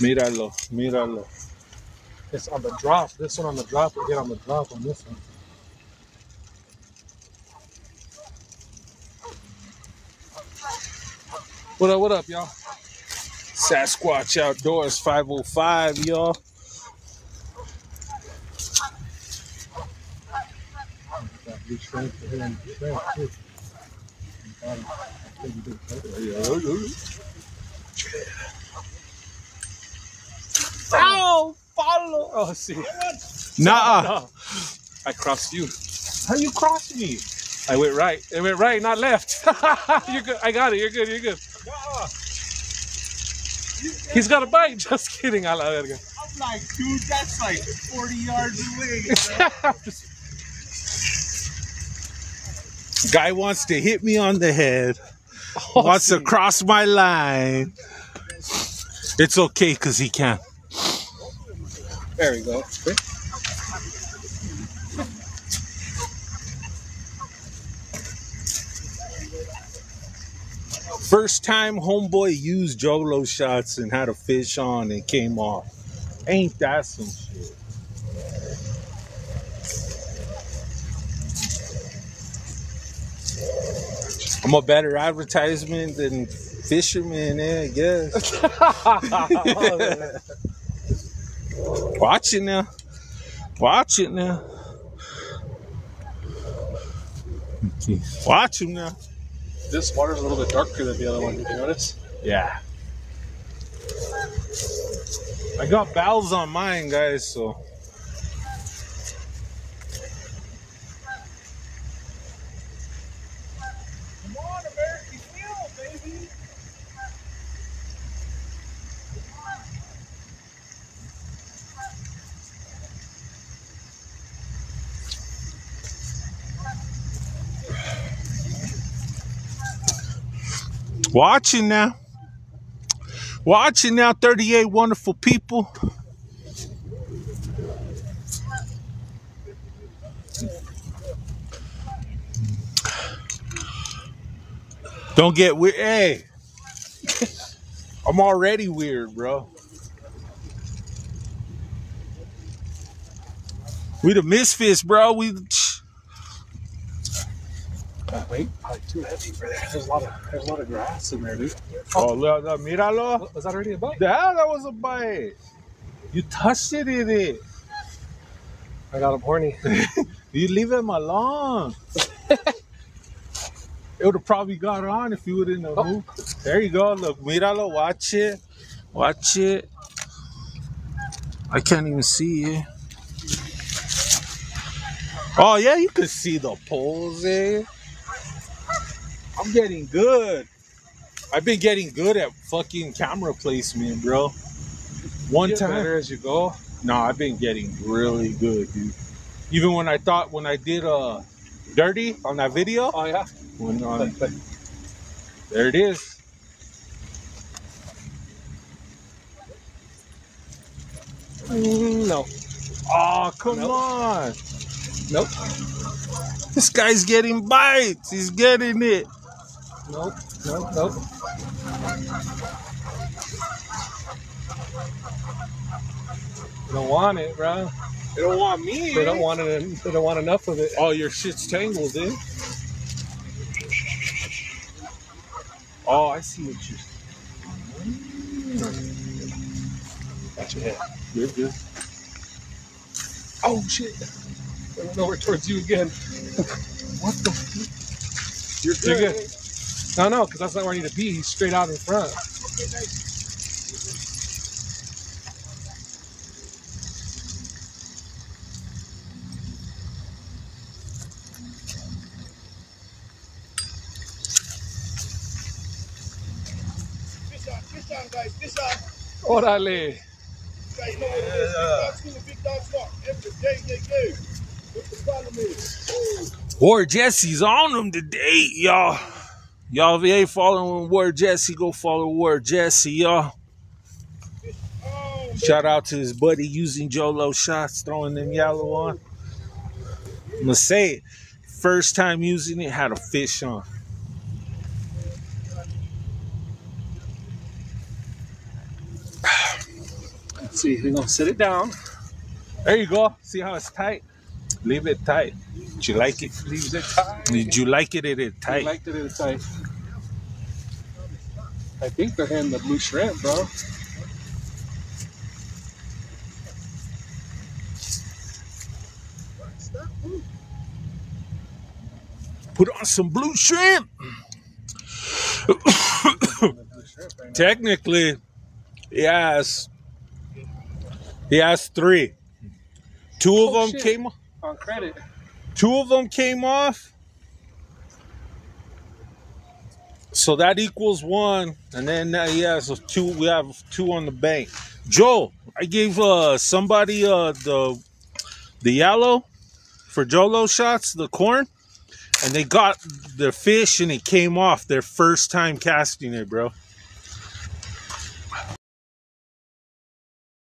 Míralo, míralo. It's on the drop. This one on the drop. We get on the drop on this one. What up? What up, y'all? Sasquatch Outdoors 505, y'all. Got big shrimp here and shrimp too. Got 'em. Pretty big fish. Ow! Follow. Oh, see. Nah. No. I crossed you. How you crossed me? I went right. It went right, not left. you're good. I got it. You're good. You're good. He's got a bite. Just kidding. I love it. I'm like, dude, that's like 40 yards away. Guy wants to hit me on the head. Oh, wants to cross my line. It's okay because he can. There we go. First time homeboy used Jolo shots and had a fish on and came off. Ain't that some shit? I'm a better advertisement than fisherman, eh, I guess. Watch it now. Watch it now. Watch him now. This water's a little bit darker than the other one. Did you notice? Yeah. I got bells on mine, guys, so. Come on, American Wheel, baby. Watching now. Watching now, 38 wonderful people. Don't get weird. Hey, I'm already weird, bro. We the misfits, bro. We Wait, probably too heavy for that. There's a lot of there's a lot of grass in there, dude. oh, oh. look, look, míralo. Was that already a bite? Yeah, that was a bite. You touched it in it. I got him horny. You leave him alone. it would have probably got on if you would in the Oh. hoop. There you go. Look, míralo. Watch it. Watch it. I can't even see it. Oh yeah, you can see the poles there. I'm getting good. I've been getting good at fucking camera placement, bro. One Get time. better as you go. No, I've been getting really good, dude. Even when I thought when I did uh dirty on that video, Oh yeah. when but there it is. no, Oh come Nope. on! nope, This guy's getting bites. He's getting it. Nope, nope, nope. They don't want it, bro. They don't want me. They don't eh? want it. They don't want enough of it. Oh, your shit's tangled, dude. Oh, I see what you. Got your head. You're good. Oh shit! I went over towards you again. What the? You're You're good. No, no, because that's not where I need to be. He's straight out in front. Órale. Guys, know what it is. Big dog school, big dog smoke. Every day, yeah, yeah. What the problem is? War Jesse's on them today, y'all. Y'all, if you ain't following War Jesse, go follow War Jesse, y'all. Shout out to his buddy using Jolo shots, throwing them yellow on. I'm gonna say it. First time using it, had a fish on. Let's see, we're gonna set it down. There you go. See how it's tight? Leave it tight. Did you like it? Leaves it tight. Did you like it? It is I tight. like that it's tight. I think they're hitting the blue shrimp, bro. Put on some blue shrimp. The blue shrimp right now. Technically, he has he has three. Two of Oh, them shit. came. On credit. Two of them came off. So that equals one, and then uh, he has two. We have two on the bank. Joe, I gave uh somebody uh the the yellow for Jolo shots, the corn, and they got their fish, and it came off their first time casting it, bro.